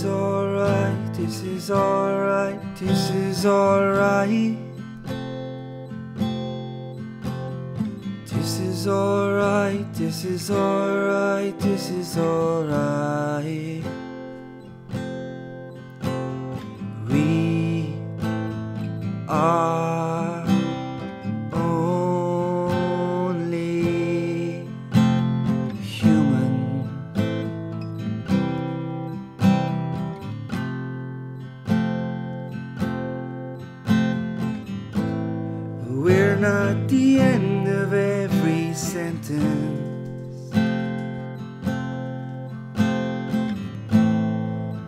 is alright, this is alright, this is alright. This is alright, this is alright, this is alright. We are not the end of every sentence.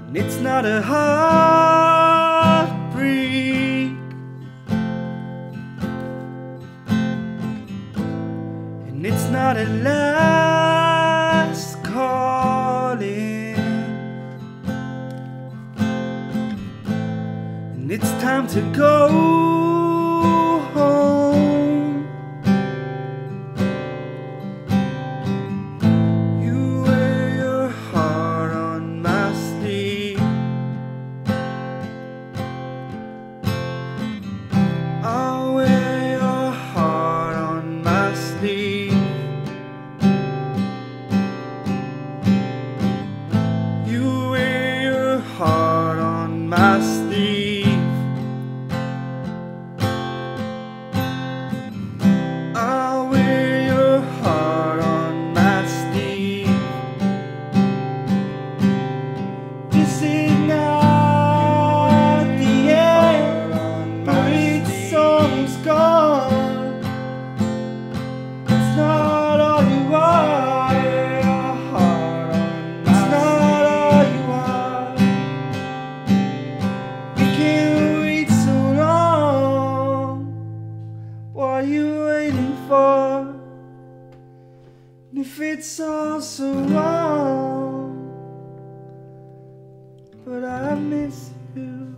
And it's not a heartbreak. And it's not a last calling. And it's time to go on if it's all so wrong, but I miss you.